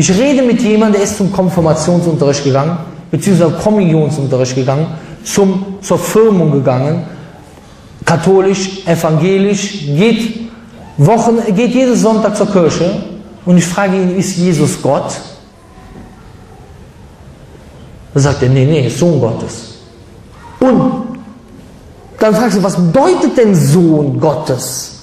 Ich rede mit jemandem, der ist zum Konfirmationsunterricht gegangen, beziehungsweise Kommunionsunterricht gegangen, zum, zur Firmung gegangen, katholisch, evangelisch, geht, Wochen, geht jeden Sonntag zur Kirche und ich frage ihn, ist Jesus Gott? Da sagt er, nee, nee, Sohn Gottes. Und dann fragst du, was bedeutet denn Sohn Gottes?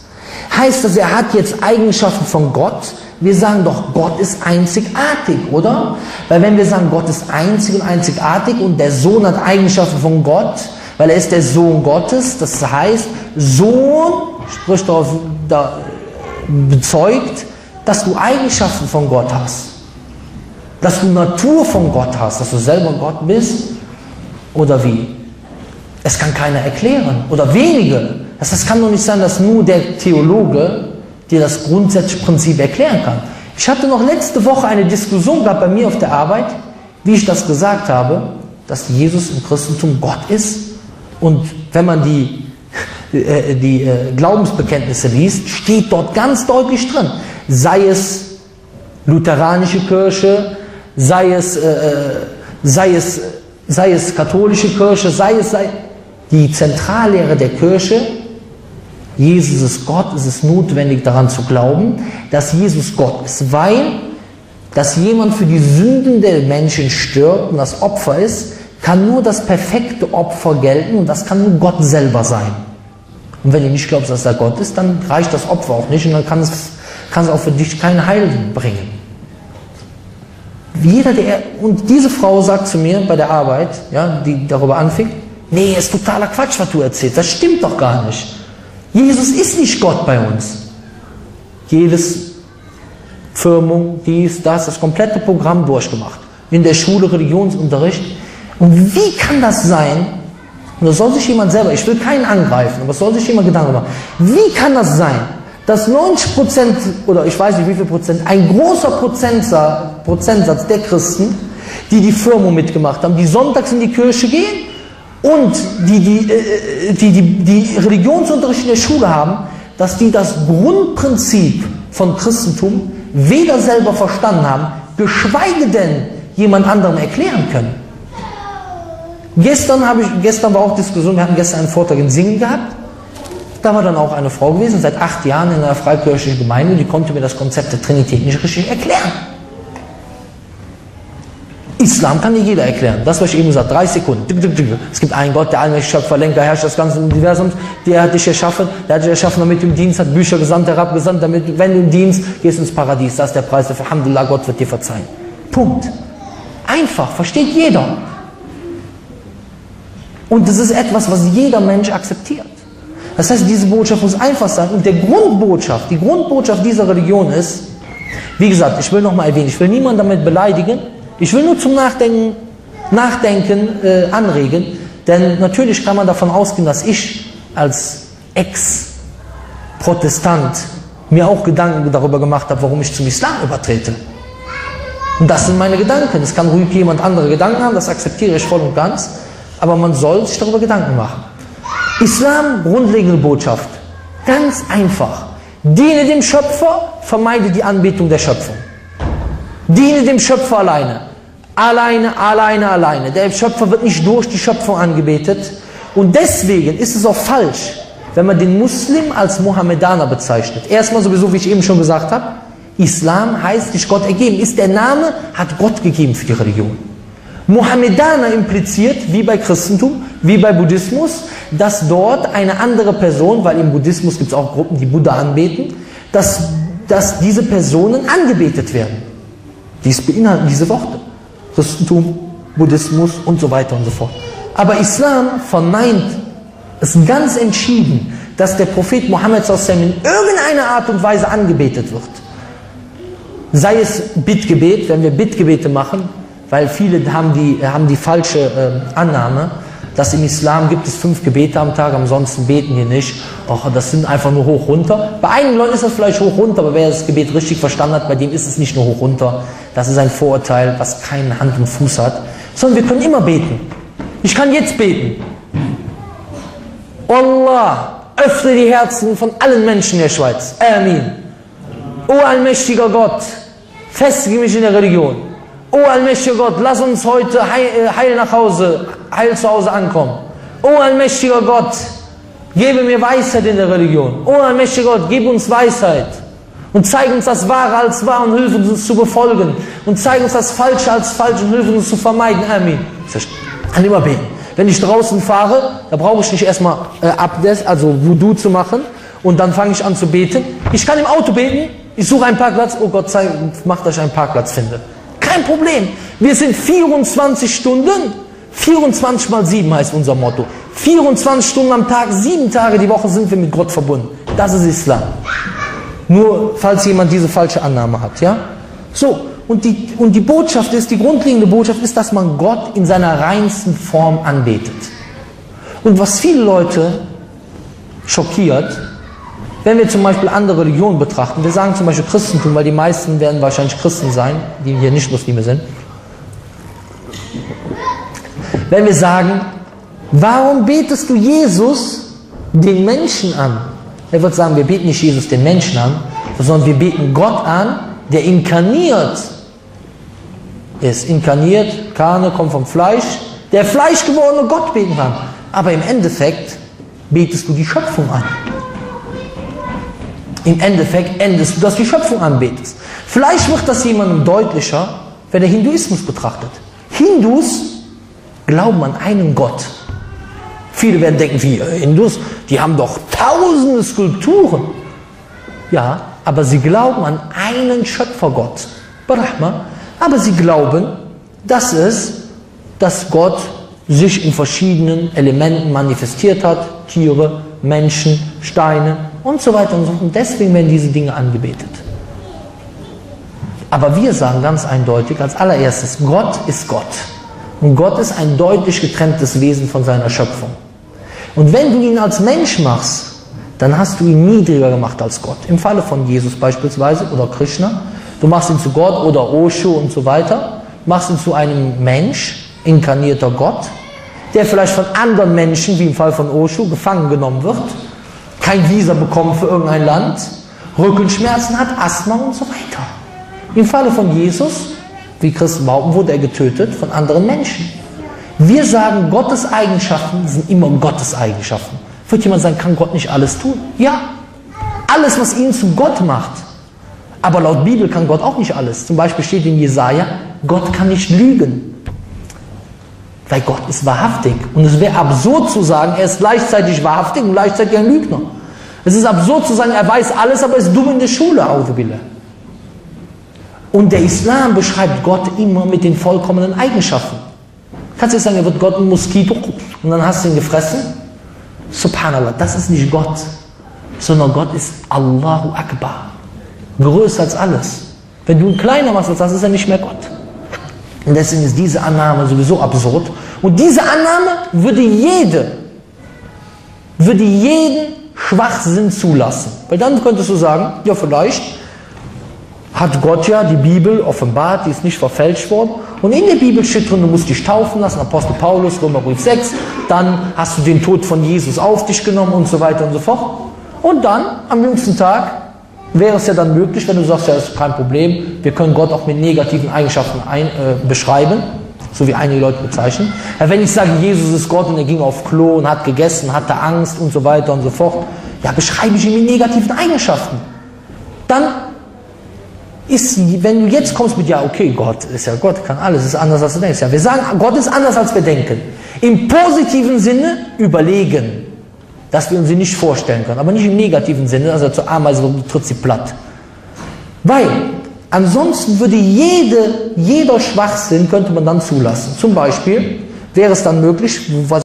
Heißt das, er hat jetzt Eigenschaften von Gott? Wir sagen doch, Gott ist einzigartig, oder? Weil wenn wir sagen, Gott ist einzig und einzigartig und der Sohn hat Eigenschaften von Gott, weil er ist der Sohn Gottes, das heißt, Sohn spricht darauf, da, bezeugt, dass du Eigenschaften von Gott hast. Dass du Natur von Gott hast, dass du selber Gott bist. Oder wie? Es kann keiner erklären. Oder wenige. Das, das kann doch nicht sein, dass nur der Theologe dir das grundsätzliche Prinzip erklären kann. Ich hatte noch letzte Woche eine Diskussion gehabt bei mir auf der Arbeit, wie ich das gesagt habe, dass Jesus im Christentum Gott ist. Und wenn man die, äh, die äh, Glaubensbekenntnisse liest, steht dort ganz deutlich drin, sei es lutheranische Kirche, sei es, äh, äh, sei es, sei es katholische Kirche, sei es sei die Zentrallehre der Kirche, Jesus ist Gott, es ist notwendig daran zu glauben, dass Jesus Gott ist, weil dass jemand für die Sünden der Menschen stirbt und das Opfer ist, kann nur das perfekte Opfer gelten und das kann nur Gott selber sein. Und wenn du nicht glaubst, dass er Gott ist, dann reicht das Opfer auch nicht und dann kann es, kann es auch für dich kein Heil bringen. Jeder, der, und diese Frau sagt zu mir bei der Arbeit, ja, die darüber anfing, nee, ist totaler Quatsch, was du erzählst, das stimmt doch gar nicht. Jesus ist nicht Gott bei uns. Jedes Firmung, dies, das, das komplette Programm durchgemacht. In der Schule Religionsunterricht. Und wie kann das sein? Und das soll sich jemand selber, ich will keinen angreifen, aber es soll sich jemand Gedanken machen. Wie kann das sein, dass 90 Prozent oder ich weiß nicht wie viel Prozent, ein großer Prozentsatz, Prozentsatz der Christen, die die Firmung mitgemacht haben, die sonntags in die Kirche gehen und die die, äh, die, die, die Religionsunterricht in der Schule haben, dass die das Grundprinzip von Christentum weder selber verstanden haben, geschweige denn jemand anderem erklären können. Gestern, habe ich, gestern war auch Diskussion, wir hatten gestern einen Vortrag in Singen gehabt da war dann auch eine Frau gewesen, seit acht Jahren in einer freikirchlichen Gemeinde, die konnte mir das Konzept der Trinität nicht richtig erklären. Islam kann nicht jeder erklären. Das, was ich eben gesagt 30 Sekunden. Es gibt einen Gott, der allmächtige Schöpfer, Lenker, Herrscher des ganzen Universums. Der hat dich erschaffen, der hat dich erschaffen, damit du im Dienst hat Bücher gesandt, herabgesandt, damit, wenn du im Dienst gehst ins Paradies. Das ist der Preis dafür. Alhamdulillah, Gott wird dir verzeihen. Punkt. Einfach, versteht jeder. Und das ist etwas, was jeder Mensch akzeptiert. Das heißt, diese Botschaft muss einfach sein. Und der Grundbotschaft, die Grundbotschaft dieser Religion ist, wie gesagt, ich will nochmal erwähnen, ich will niemanden damit beleidigen, ich will nur zum Nachdenken, Nachdenken äh, anregen, denn natürlich kann man davon ausgehen, dass ich als Ex-Protestant mir auch Gedanken darüber gemacht habe, warum ich zum Islam übertrete. Und das sind meine Gedanken. Es kann ruhig jemand andere Gedanken haben, das akzeptiere ich voll und ganz, aber man soll sich darüber Gedanken machen. Islam, grundlegende Botschaft. Ganz einfach. Diene dem Schöpfer, vermeide die Anbetung der Schöpfung. Diene dem Schöpfer alleine. Alleine, alleine, alleine. Der Schöpfer wird nicht durch die Schöpfung angebetet. Und deswegen ist es auch falsch, wenn man den Muslim als Mohammedaner bezeichnet. Erstmal sowieso, wie ich eben schon gesagt habe, Islam heißt nicht Gott ergeben. Ist der Name, hat Gott gegeben für die Religion. Mohammedaner impliziert, wie bei Christentum, wie bei Buddhismus, dass dort eine andere Person, weil im Buddhismus gibt es auch Gruppen, die Buddha anbeten, dass, dass diese Personen angebetet werden. Dies beinhalten diese Worte. Christentum, Buddhismus und so weiter und so fort. Aber Islam verneint es ganz entschieden, dass der Prophet Mohammed in irgendeiner Art und Weise angebetet wird. Sei es Bittgebet, wenn wir Bittgebete machen, weil viele haben die, haben die falsche äh, Annahme, dass im Islam gibt es fünf Gebete am Tag, ansonsten beten wir nicht. Och, das sind einfach nur hoch runter. Bei einigen Leuten ist das vielleicht hoch runter, aber wer das Gebet richtig verstanden hat, bei dem ist es nicht nur hoch runter. Das ist ein Vorurteil, was keine Hand und Fuß hat. Sondern wir können immer beten. Ich kann jetzt beten. Allah, öffne die Herzen von allen Menschen der Schweiz. Amen. O allmächtiger Gott, festige mich in der Religion. Oh allmächtiger Gott, lass uns heute heil, heil nach Hause, heil zu Hause ankommen. Oh allmächtiger Gott, gebe mir Weisheit in der Religion. Oh allmächtiger Gott, gib uns Weisheit. Und zeig uns das Wahre als wahr und hilf uns, es zu befolgen. Und zeig uns das Falsche als falsch und hilf uns, zu vermeiden. Amen. Ich kann immer beten. Wenn ich draußen fahre, da brauche ich nicht erstmal äh, Abdes, also Wudu zu machen. Und dann fange ich an zu beten. Ich kann im Auto beten. Ich suche einen Parkplatz. Oh Gott, sei, mach, dass ich einen Parkplatz finde. Kein Problem. Wir sind 24 Stunden. 24 mal 7 heißt unser Motto. 24 Stunden am Tag, 7 Tage die Woche sind wir mit Gott verbunden. Das ist Islam. Nur falls jemand diese falsche Annahme hat, ja? So, und die, und die Botschaft ist, die grundlegende Botschaft ist, dass man Gott in seiner reinsten Form anbetet. Und was viele Leute schockiert, wenn wir zum Beispiel andere Religionen betrachten, wir sagen zum Beispiel Christentum, weil die meisten werden wahrscheinlich Christen sein, die hier nicht Muslime sind. Wenn wir sagen, warum betest du Jesus den Menschen an? Er wird sagen, wir beten nicht Jesus den Menschen an, sondern wir beten Gott an, der inkarniert ist. Inkarniert, Karne kommt vom Fleisch, der fleischgewordene Gott beten kann. Aber im Endeffekt betest du die Schöpfung an. Im Endeffekt endest du, dass die Schöpfung anbetest. Vielleicht wird das jemandem deutlicher, wenn er Hinduismus betrachtet. Hindus glauben an einen Gott. Viele werden denken, wie Hindus, die haben doch tausende Skulpturen. Ja, aber sie glauben an einen Schöpfergott, Brahma. Aber sie glauben, dass es, dass Gott sich in verschiedenen Elementen manifestiert hat, Tiere, Menschen, Steine und so weiter und so fort. Und deswegen werden diese Dinge angebetet. Aber wir sagen ganz eindeutig als allererstes, Gott ist Gott. Und Gott ist ein deutlich getrenntes Wesen von seiner Schöpfung. Und wenn du ihn als Mensch machst, dann hast du ihn niedriger gemacht als Gott. Im Falle von Jesus beispielsweise oder Krishna. Du machst ihn zu Gott oder Osho und so weiter. Machst ihn zu einem Mensch, inkarnierter Gott, der vielleicht von anderen Menschen, wie im Fall von Osho, gefangen genommen wird, kein Visa bekommt für irgendein Land, Rückenschmerzen hat, Asthma und so weiter. Im Falle von Jesus, wie Christen behaupten, wurde er getötet von anderen Menschen. Wir sagen, Gottes Eigenschaften sind immer Gottes Eigenschaften. Wird jemand sagen, kann Gott nicht alles tun? Ja. Alles, was ihn zu Gott macht. Aber laut Bibel kann Gott auch nicht alles. Zum Beispiel steht in Jesaja, Gott kann nicht lügen. Weil Gott ist wahrhaftig. Und es wäre absurd zu sagen, er ist gleichzeitig wahrhaftig und gleichzeitig ein Lügner. Es ist absurd zu sagen, er weiß alles, aber ist dumm in der Schule, Und der Islam beschreibt Gott immer mit den vollkommenen Eigenschaften. Kannst du sagen, er wird Gott ein Moskito und dann hast du ihn gefressen? Subhanallah, das ist nicht Gott, sondern Gott ist Allahu Akbar. Größer als alles. Wenn du ihn kleiner machst als das, ist er nicht mehr Gott. Und deswegen ist diese Annahme sowieso absurd. Und diese Annahme würde jede, würde jeden Schwachsinn zulassen. Weil dann könntest du sagen, ja vielleicht hat Gott ja die Bibel offenbart, die ist nicht verfälscht worden. Und in der Bibel steht drin, du musst dich taufen lassen, Apostel Paulus, Römerbrief 6. Dann hast du den Tod von Jesus auf dich genommen und so weiter und so fort. Und dann, am jüngsten Tag, wäre es ja dann möglich, wenn du sagst, ja, ist kein Problem, wir können Gott auch mit negativen Eigenschaften ein, äh, beschreiben, so wie einige Leute bezeichnen. Ja, wenn ich sage, Jesus ist Gott und er ging auf Klo und hat gegessen, hatte Angst und so weiter und so fort, ja, beschreibe ich ihn mit negativen Eigenschaften. Dann ist, wenn du jetzt kommst mit, ja, okay, Gott ist ja Gott, kann alles, ist anders als du denkst. Ja, wir sagen, Gott ist anders als wir denken. Im positiven Sinne überlegen, dass wir uns sie nicht vorstellen können, aber nicht im negativen Sinne, also zur Ameise, du trittst sie platt. Weil, ansonsten würde jede, jeder Schwachsinn könnte man dann zulassen. Zum Beispiel wäre es dann möglich, was